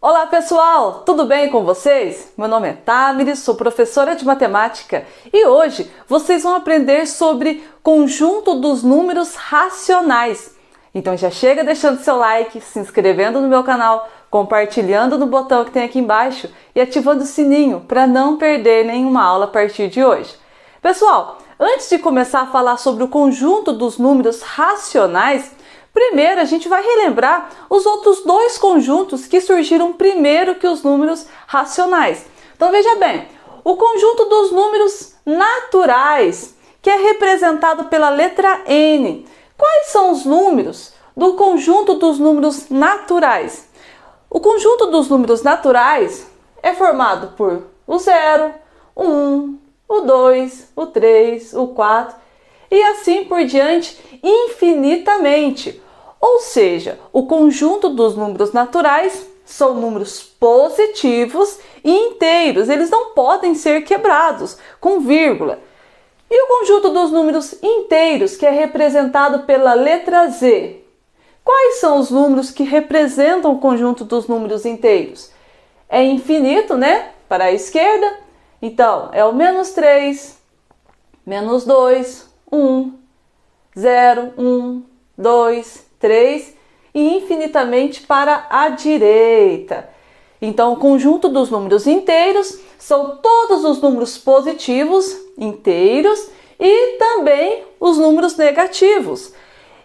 Olá pessoal, tudo bem com vocês? Meu nome é Tamires, sou professora de matemática e hoje vocês vão aprender sobre conjunto dos números racionais. Então já chega deixando seu like, se inscrevendo no meu canal, compartilhando no botão que tem aqui embaixo e ativando o sininho para não perder nenhuma aula a partir de hoje. Pessoal, antes de começar a falar sobre o conjunto dos números racionais, primeiro a gente vai relembrar os outros dois conjuntos que surgiram primeiro que os números racionais. Então veja bem, o conjunto dos números naturais, que é representado pela letra N. Quais são os números do conjunto dos números naturais? O conjunto dos números naturais é formado por o 0, o 1, um, o 2, o 3, o 4 e assim por diante infinitamente. Ou seja, o conjunto dos números naturais são números positivos e inteiros, eles não podem ser quebrados com vírgula. E o conjunto dos números inteiros, que é representado pela letra Z? Quais são os números que representam o conjunto dos números inteiros? É infinito, né? Para a esquerda. Então, é o menos 3, menos 2, 1, 0, 1, 2, 3 e infinitamente para a direita. Então, o conjunto dos números inteiros são todos os números positivos inteiros e também os números negativos.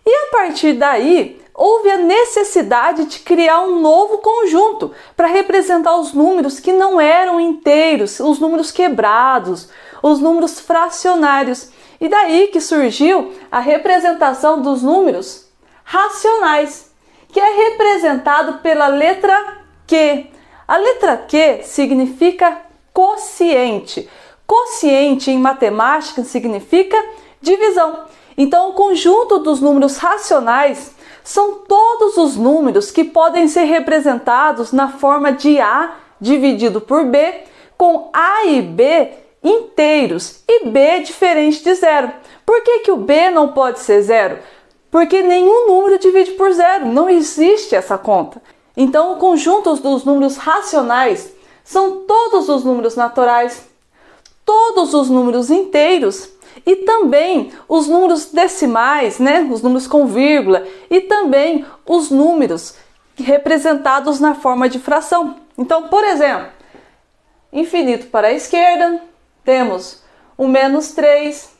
E a partir daí, houve a necessidade de criar um novo conjunto para representar os números que não eram inteiros, os números quebrados, os números fracionários. E daí que surgiu a representação dos números racionais, que é representado pela letra Q. A letra Q significa quociente. Quociente em matemática significa divisão. Então, o conjunto dos números racionais são todos os números que podem ser representados na forma de A dividido por B, com A e B inteiros e B diferente de zero. Por que, que o B não pode ser zero? Porque nenhum número divide por zero, não existe essa conta. Então, o conjunto dos números racionais são todos os números naturais, todos os números inteiros e também os números decimais, né, os números com vírgula e também os números representados na forma de fração. Então, por exemplo, infinito para a esquerda, temos o menos 3,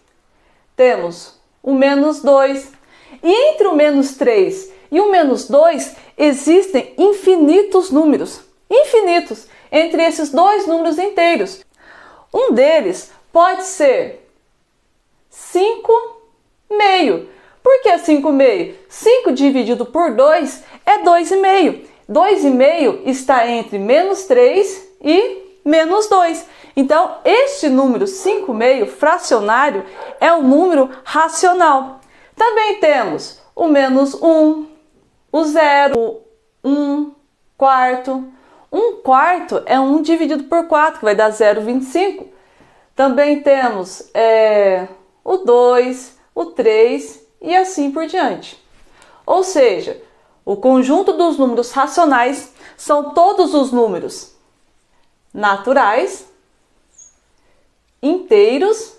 temos o menos 2, e entre o menos 3 e o menos 2 existem infinitos números, infinitos, entre esses dois números inteiros. Um deles pode ser 5 meio. Por que 5 meio? 5 dividido por 2 é 2,5. 2,5 está entre menos 3 e menos 2. Então, este número 5 meio fracionário é um número racional. Também temos o menos 1, o zero, o 1 quarto. 1 quarto é 1 dividido por 4, que vai dar 0,25. Também temos é, o 2, o 3 e assim por diante. Ou seja, o conjunto dos números racionais são todos os números naturais, inteiros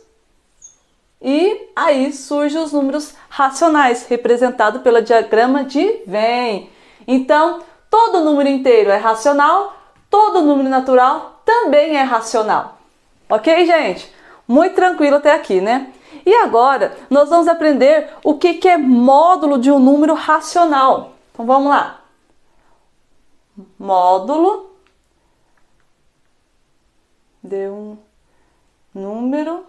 e aí surgem os números racionais, representado pelo diagrama de Venn. Então, todo número inteiro é racional, todo número natural também é racional. Ok, gente? Muito tranquilo até aqui, né? E agora nós vamos aprender o que, é módulo de um número racional. Então vamos lá. Módulo de um número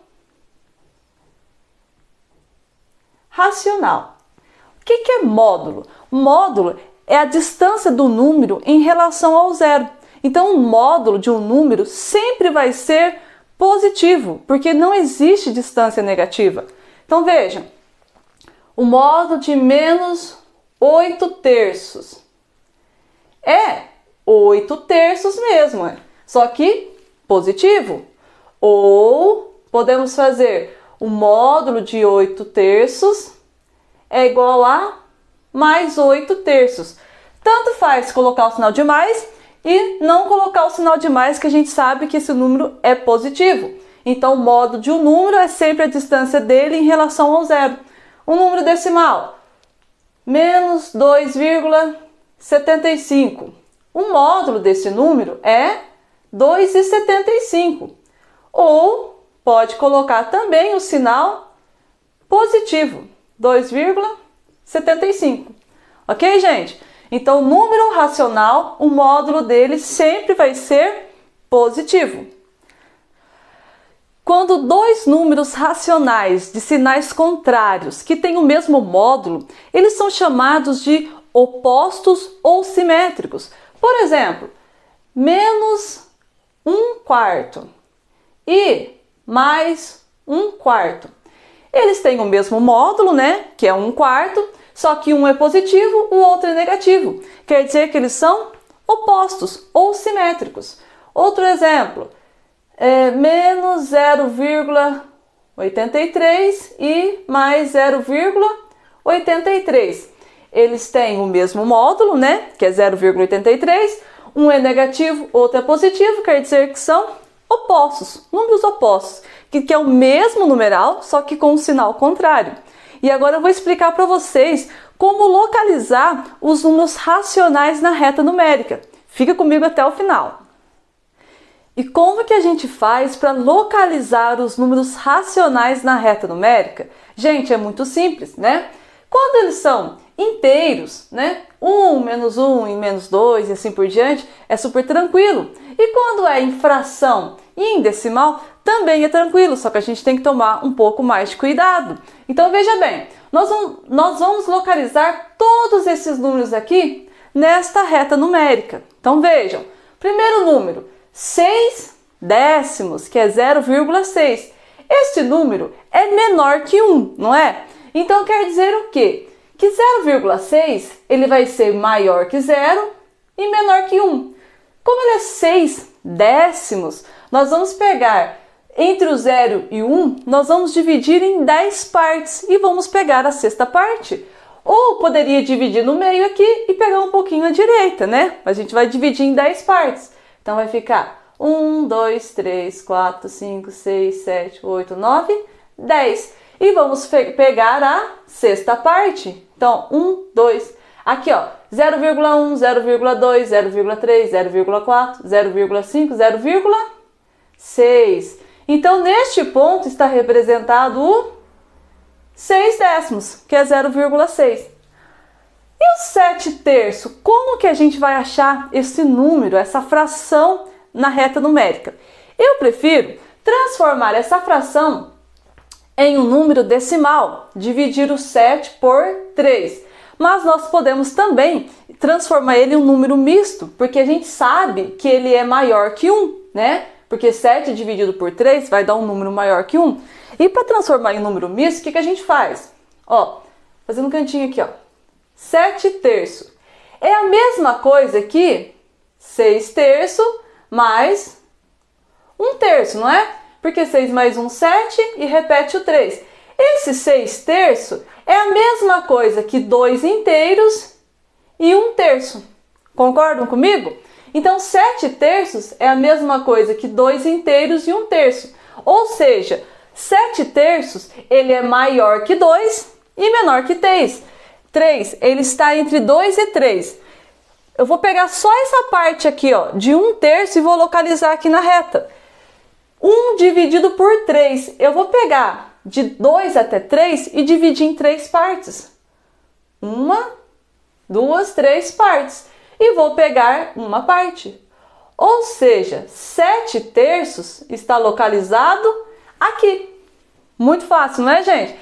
racional. O que, que é módulo? Módulo é a distância do número em relação ao zero. Então, o módulo de um número sempre vai ser positivo, porque não existe distância negativa. Então, vejam, o módulo de menos 8 terços é 8 terços mesmo, é. só que positivo. Ou podemos fazer o módulo de 8 terços é igual a mais 8 terços. Tanto faz colocar o sinal de mais e não colocar o sinal de mais, que a gente sabe que esse número é positivo. Então, o modo de um número é sempre a distância dele em relação ao zero. Um número decimal, menos 2,75. O módulo desse número é 2,75. Ou pode colocar também o sinal positivo, 2,75. Ok, gente? Então, o número racional, o módulo dele sempre vai ser positivo. Quando dois números racionais de sinais contrários que têm o mesmo módulo, eles são chamados de opostos ou simétricos. Por exemplo, menos um quarto e mais um quarto. Eles têm o mesmo módulo, né? Que é um quarto, só que um é positivo, o outro é negativo. Quer dizer que eles são opostos ou simétricos. Outro exemplo, é menos 0,83 e mais 0,83. Eles têm o mesmo módulo, né? Que é 0,83. Um é negativo, outro é positivo, quer dizer que são opostos, números opostos, que, que é o mesmo numeral, só que com um sinal contrário. E agora eu vou explicar para vocês como localizar os números racionais na reta numérica. Fica comigo até o final. E como que a gente faz para localizar os números racionais na reta numérica? Gente, é muito simples, né? Quando eles são inteiros, né? 1 menos 1 e menos 2 e assim por diante, é super tranquilo. E quando é em fração e em decimal, também é tranquilo, só que a gente tem que tomar um pouco mais de cuidado. Então veja bem, nós vamos, nós vamos localizar todos esses números aqui nesta reta numérica. Então vejam, primeiro número, 6 décimos, que é 0,6. Este número é menor que 1, não é? Então quer dizer o quê? Que 0,6 ele vai ser maior que 0 e menor que 1. Como ele é 6 décimos, nós vamos pegar entre o 0 e 1, nós vamos dividir em 10 partes e vamos pegar a sexta parte. Ou poderia dividir no meio aqui e pegar um pouquinho à direita, né? A gente vai dividir em 10 partes. Então vai ficar 1, 2, 3, 4, 5, 6, 7, 8, 9, 10. E vamos pegar a sexta parte. Então, 1, 2, aqui ó, 0,1, 0,2, 0,3, 0,4, 0,5, 0,6. Então, neste ponto está representado o 6 décimos, que é 0,6. E o 7 terço? Como que a gente vai achar esse número, essa fração na reta numérica? Eu prefiro transformar essa fração em um número decimal, dividir o 7 por 3. Mas nós podemos também transformar ele em um número misto, porque a gente sabe que ele é maior que 1, né? porque 7 dividido por 3 vai dar um número maior que 1. E para transformar em número misto, o que, que a gente faz? Ó, fazendo um cantinho aqui, ó. 7 terço. É a mesma coisa que 6 terço mais 1 terço, não é? Porque 6 mais 1, 7 e repete o 3. Esse 6 terço é a mesma coisa que 2 inteiros e 1 terço. Concordam comigo? Então, 7 terços é a mesma coisa que 2 inteiros e 1 terço. Ou seja, 7 terços ele é maior que 2 e menor que 3. 3, ele está entre 2 e 3. Eu vou pegar só essa parte aqui, ó, de 1 terço e vou localizar aqui na reta. 1 dividido por 3, eu vou pegar de 2 até 3 e dividir em 3 partes. Uma, duas, três partes e vou pegar uma parte. Ou seja, 7 terços está localizado aqui. Muito fácil, não é, gente?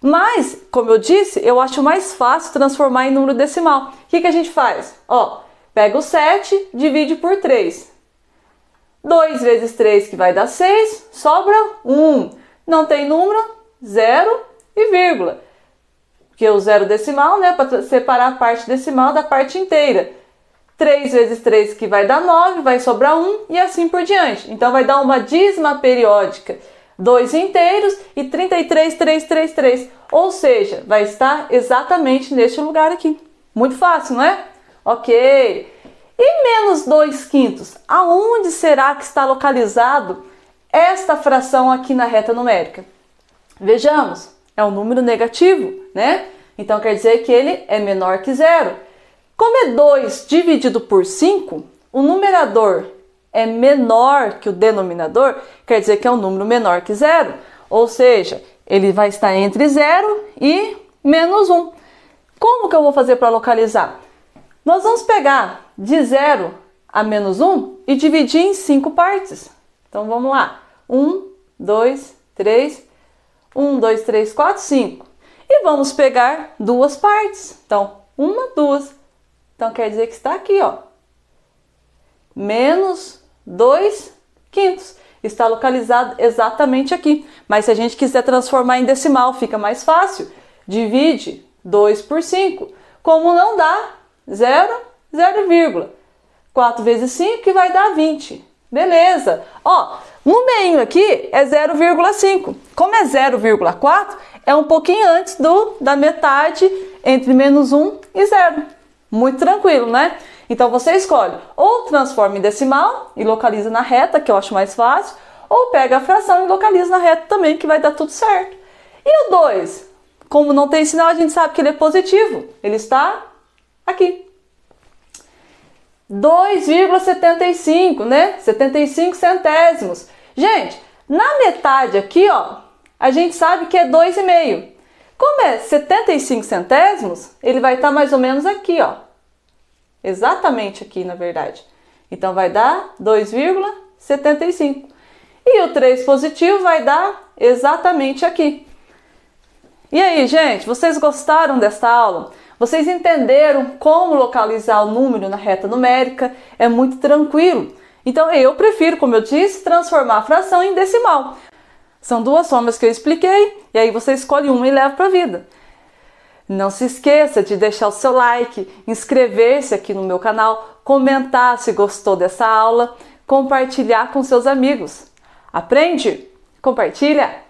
Mas, como eu disse, eu acho mais fácil transformar em número decimal. O que, que a gente faz? Ó, pega o 7, divide por 3. 2 vezes 3 que vai dar 6, sobra 1. Não tem número, 0 e vírgula. Porque o zero decimal, né, para separar a parte decimal da parte inteira. 3 vezes 3 que vai dar 9, vai sobrar 1 e assim por diante. Então vai dar uma dízima periódica. dois inteiros e 33,333. Ou seja, vai estar exatamente neste lugar aqui. Muito fácil, não é? Ok. E menos 2 quintos? Aonde será que está localizado esta fração aqui na reta numérica? Vejamos, é um número negativo, né? Então quer dizer que ele é menor que zero. Como é 2 dividido por 5, o numerador é menor que o denominador, quer dizer que é um número menor que zero. Ou seja, ele vai estar entre zero e menos 1. Como que eu vou fazer para localizar? Nós vamos pegar de zero a menos 1 e dividir em cinco partes. Então vamos lá. 1, 2, 3, 1, 2, 3, 4, 5. E vamos pegar duas partes. Então, uma, duas. Então quer dizer que está aqui, ó. Menos 2 quintos. Está localizado exatamente aqui. Mas se a gente quiser transformar em decimal, fica mais fácil. Divide 2 por 5. Como não dá, 0, 0, 4 vezes 5 que vai dar 20. Beleza. Ó, no meio aqui é 0,5. Como é 0,4, é um pouquinho antes do da metade entre menos 1 e 0. Muito tranquilo, né? Então você escolhe ou transforma em decimal e localiza na reta, que eu acho mais fácil, ou pega a fração e localiza na reta também, que vai dar tudo certo. E o 2? Como não tem sinal, a gente sabe que ele é positivo. Ele está aqui. 2,75, né? 75 centésimos. Gente, na metade aqui, ó, a gente sabe que é 2,5. Como é 75 centésimos, ele vai estar mais ou menos aqui, ó. Exatamente aqui, na verdade. Então vai dar 2,75. E o 3 positivo vai dar exatamente aqui. E aí, gente, vocês gostaram desta aula? Vocês entenderam como localizar o número na reta numérica? É muito tranquilo. Então eu prefiro, como eu disse, transformar a fração em decimal. São duas formas que eu expliquei e aí você escolhe uma e leva para a vida. Não se esqueça de deixar o seu like, inscrever-se aqui no meu canal, comentar se gostou dessa aula, compartilhar com seus amigos. Aprende? Compartilha!